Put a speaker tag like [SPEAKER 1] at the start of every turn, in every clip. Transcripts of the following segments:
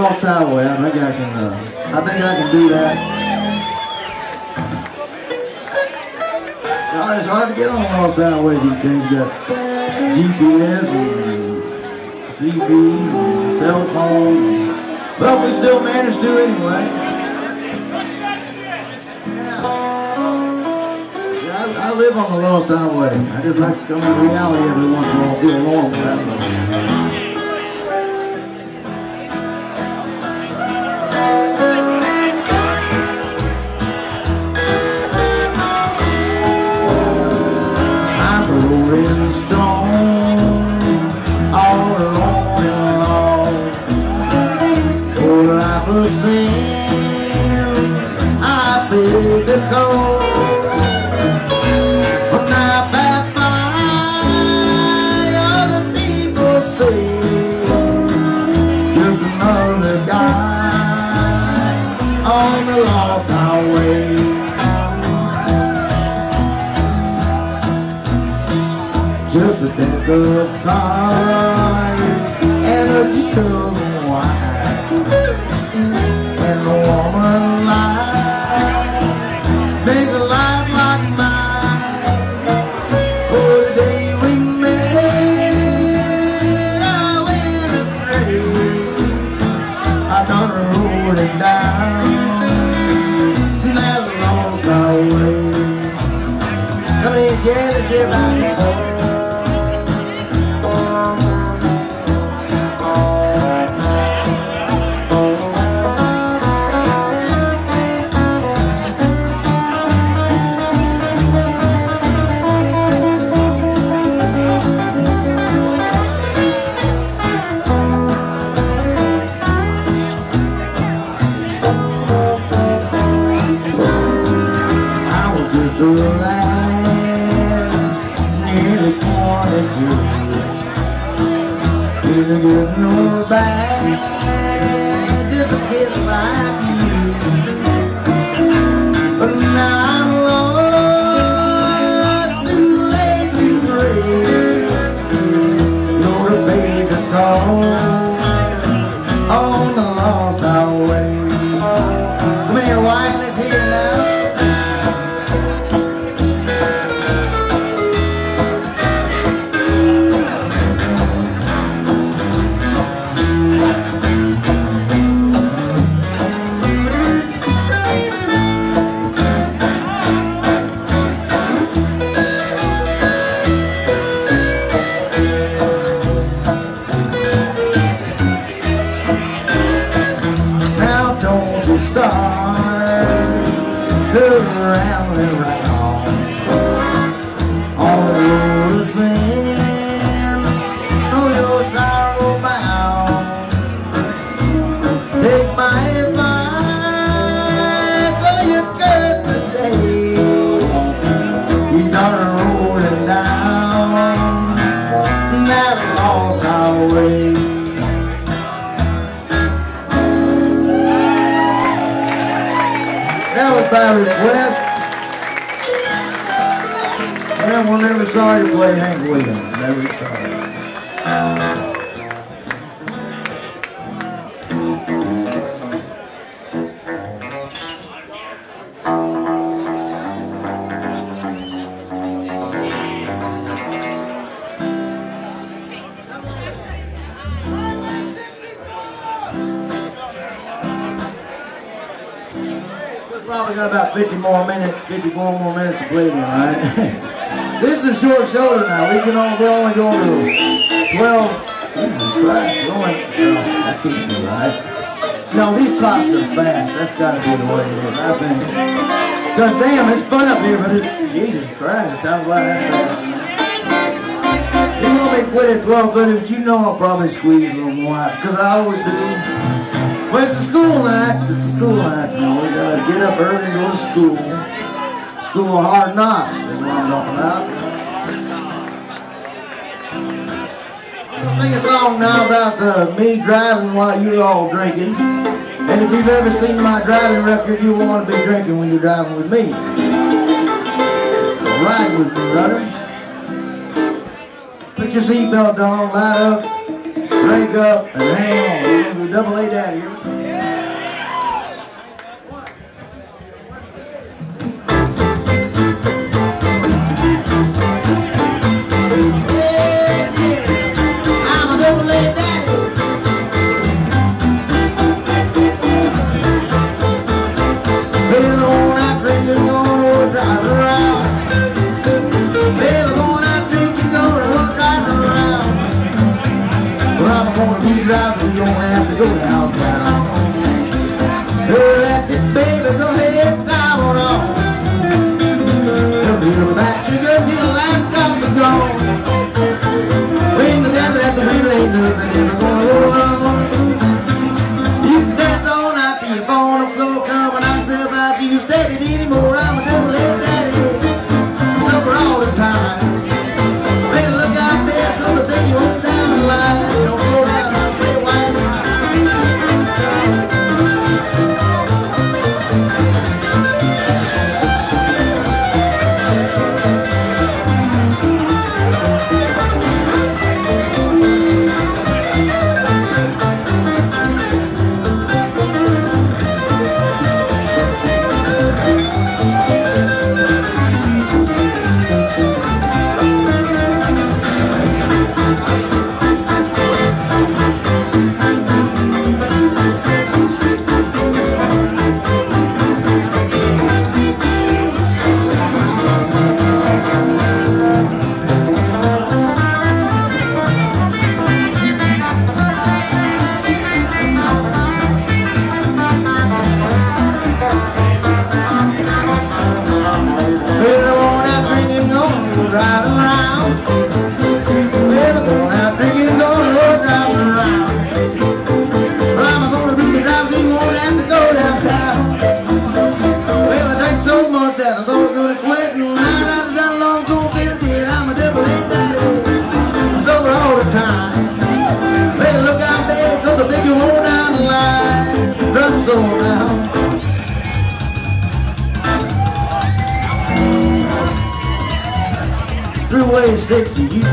[SPEAKER 1] Lost Highway. I think I can. Uh, I think I can do that. God, it's hard to get on Lost Highway these days. You got GPS and CB and cell phone. But we still manage to anyway. Yeah. I, live on the Lost Highway. I just like to come in reality every once in a while, feel normal. That's all. A deck of cards and a of wine. And a woman life makes a life like mine. Oh, the day we met, I went astray. I done rolling down that lost highway. Come in, Jay, let's Neither good nor sorry to play Hank Williams. Never sorry. Probably got about 50 more minutes, 54 more minutes to play then, right? this is short show tonight. We can only, we're only going to 12. Jesus Christ, we're only, no, can't be right. No, these clocks are fast. That's got to be the way it is, I think. Because damn, it's fun up here, but it, Jesus Christ, the time flying that fast. You gonna be quit at 12:30, but you know I'll probably squeeze a little more out, because I always do. But it's a school night. It's a school night, you know. We gotta get up early and go to school. School of Hard Knocks is what I'm talking about. sing a song now about uh, me driving while you're all drinking. And if you've ever seen my driving record, you want to be drinking when you're driving with me. So ride with me, brother. Put your seatbelt on, light up, drink up, and hang on. We're going to double A daddy. Here gonna be driving, you don't have to go downtown. Hey, that's it, baby, go ahead. sticks and you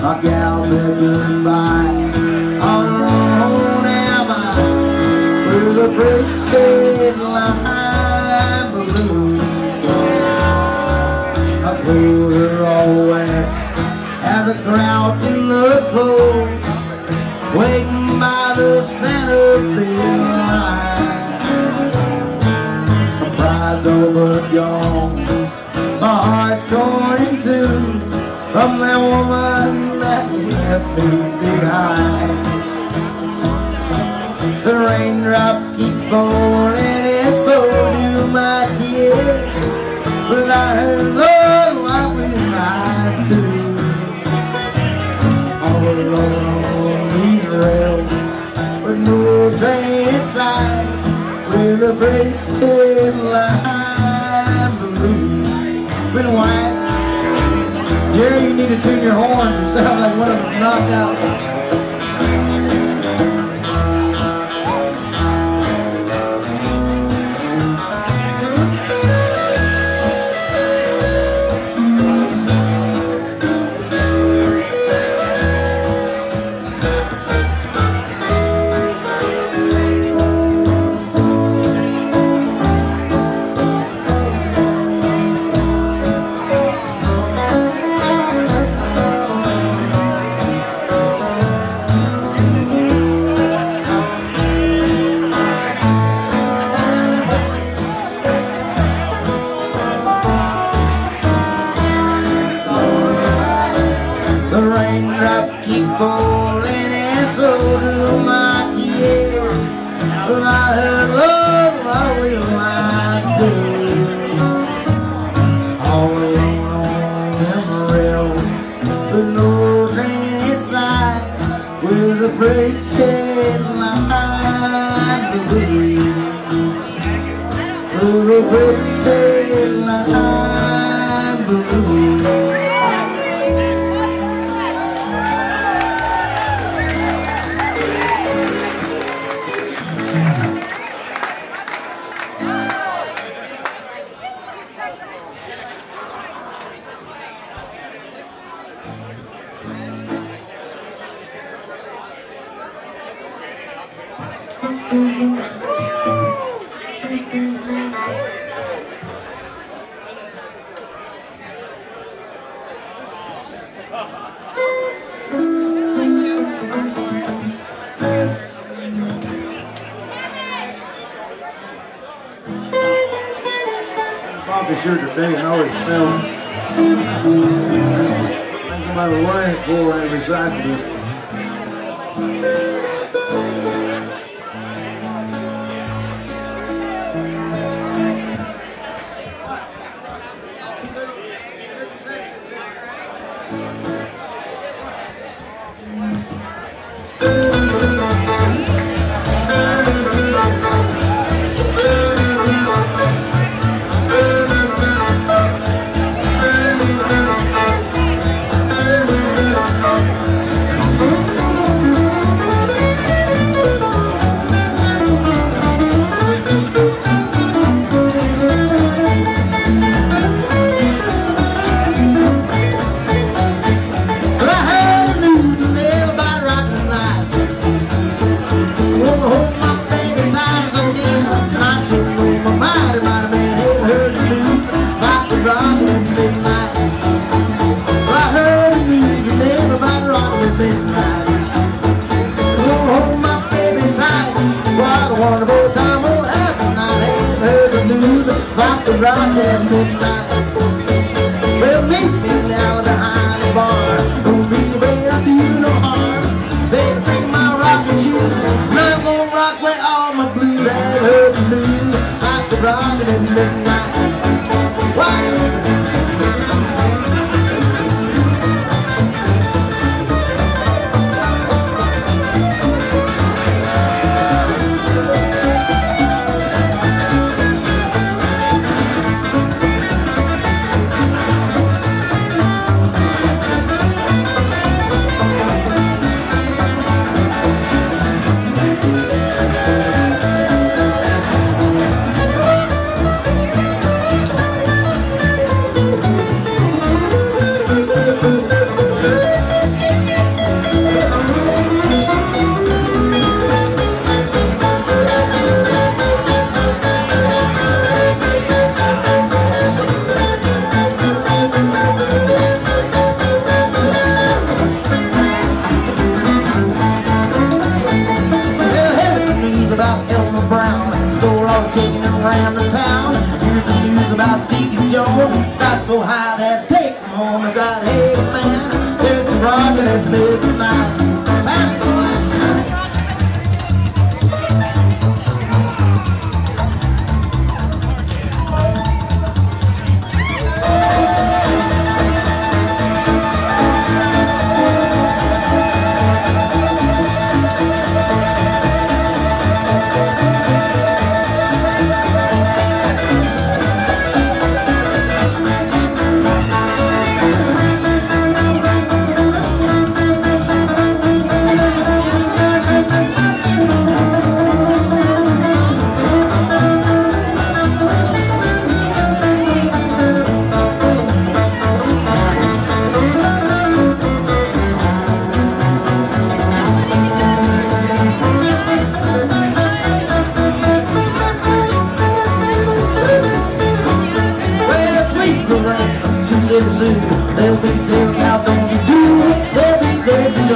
[SPEAKER 1] My gal said goodbye. All alone am I with a freight line balloon. I clothes her wet as a crouch in the cold, waiting by the Santa Fe line. My pride's but gone, my heart's torn in two from that woman that left me behind. The raindrops keep falling, and so do my tears. Without her, Lord, what will I do? All alone on these rails, with no train in sight, with a freight line balloon. Been white. Need to tune your horns. You sound like one of them knocked out. With a freight line balloon. Bought the shirt today and already. I think somebody was wearing it before when they it. Well, at midnight.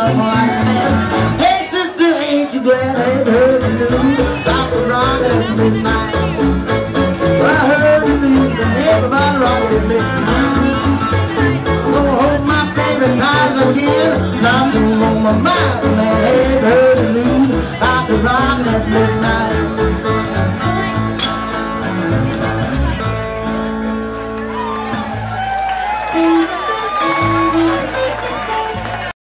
[SPEAKER 1] There like that. Hey sister, ain't you glad I ain't heard the news about the rocket at midnight? Well, I heard the news and everybody rocking at midnight. I'm gonna hold my baby tight as I can. Not too on my mind, man. I